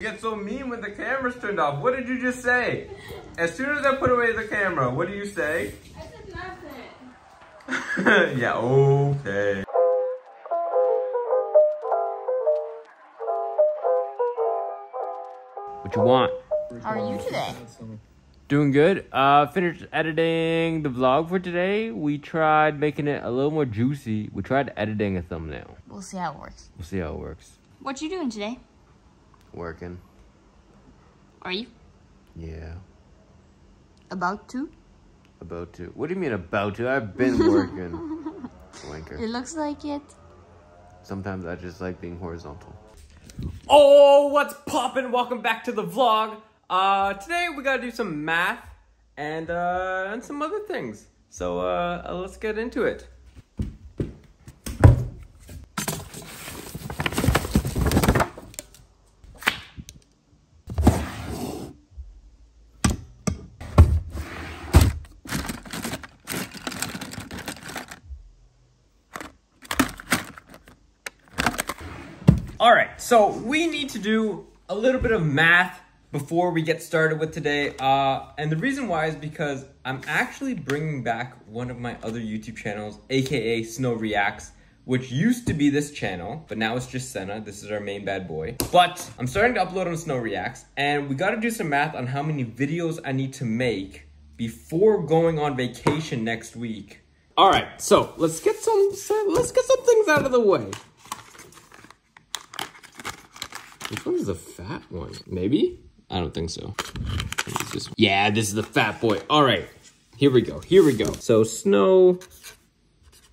You get so mean when the camera's turned off. What did you just say? As soon as I put away the camera, what do you say? I said nothing. yeah, okay. What you want? How are you today? Doing good. Uh, finished editing the vlog for today. We tried making it a little more juicy. We tried editing a thumbnail. We'll see how it works. We'll see how it works. What you doing today? Working. Are you Yeah. about to? About to. What do you mean about to? I've been working. Wanker. It looks like it. Sometimes I just like being horizontal. Oh, what's poppin'? Welcome back to the vlog. Uh, today we gotta do some math and uh, and some other things. So uh, uh, let's get into it. All right, so we need to do a little bit of math before we get started with today. Uh, and the reason why is because I'm actually bringing back one of my other YouTube channels, aka Snow Reacts, which used to be this channel, but now it's just Senna. This is our main bad boy. But I'm starting to upload on Snow Reacts, and we gotta do some math on how many videos I need to make before going on vacation next week. All right, so let's get some, let's get some things out of the way. Which one is the fat one? Maybe? I don't think so. Yeah, this is the fat boy. All right, here we go. Here we go. So Snow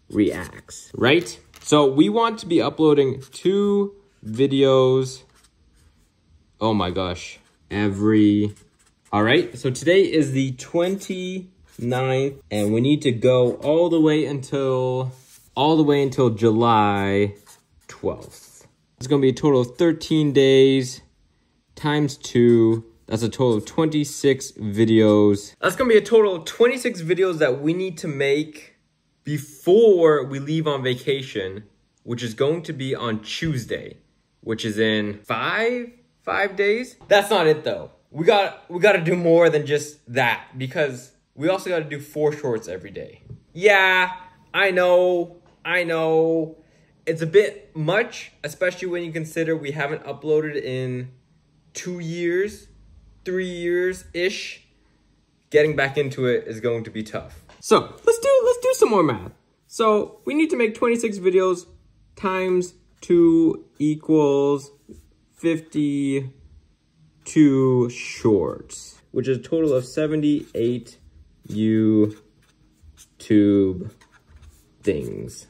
reacts, right? So we want to be uploading two videos. Oh my gosh. Every, all right. So today is the 29th and we need to go all the way until, all the way until July 12th. It's gonna be a total of 13 days times two. That's a total of 26 videos. That's gonna be a total of 26 videos that we need to make before we leave on vacation, which is going to be on Tuesday, which is in five, five days. That's not it though. We got, we gotta do more than just that because we also gotta do four shorts every day. Yeah, I know, I know it's a bit much, especially when you consider we haven't uploaded in two years, three years ish. Getting back into it is going to be tough. So let's do let's do some more math. So we need to make 26 videos times two equals 52 shorts, which is a total of 78 YouTube things.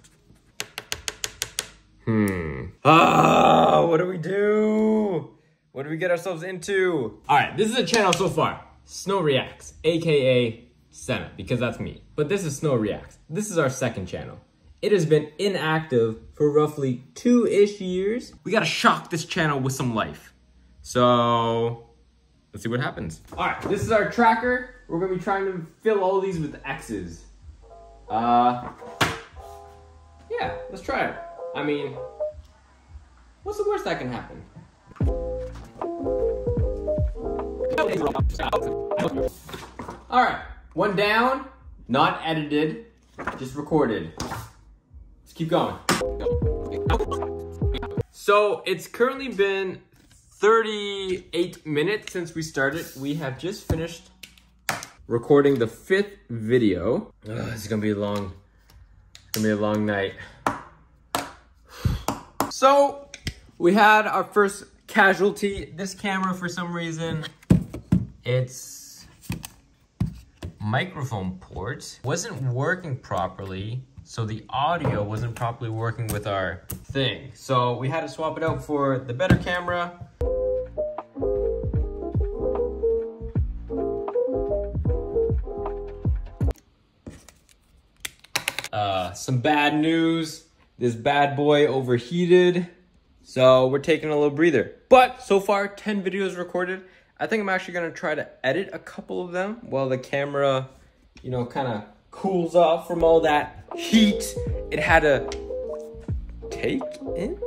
Hmm. Ah, what do we do? What do we get ourselves into? All right, this is a channel so far. Snow Reacts, AKA Senna, because that's me. But this is Snow Reacts. This is our second channel. It has been inactive for roughly two-ish years. We gotta shock this channel with some life. So, let's see what happens. All right, this is our tracker. We're gonna be trying to fill all these with X's. Uh, yeah, let's try it. I mean, what's the worst that can happen? All right, one down, not edited, just recorded. Let's keep going. So it's currently been 38 minutes since we started. We have just finished recording the fifth video. Ugh, is gonna be a long, it's gonna be a long night. So we had our first casualty. This camera, for some reason, its microphone port wasn't working properly. So the audio wasn't properly working with our thing. So we had to swap it out for the better camera. Uh, some bad news. This bad boy overheated. So we're taking a little breather. But so far, 10 videos recorded. I think I'm actually gonna try to edit a couple of them while the camera, you know, kind of cools off from all that heat it had to take in.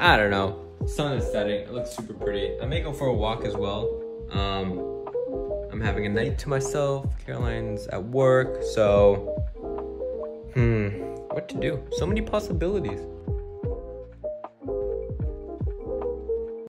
I don't know. sun is setting. It looks super pretty. I may go for a walk as well. Um, I'm having a night to myself. Caroline's at work, so hmm, what to do? So many possibilities.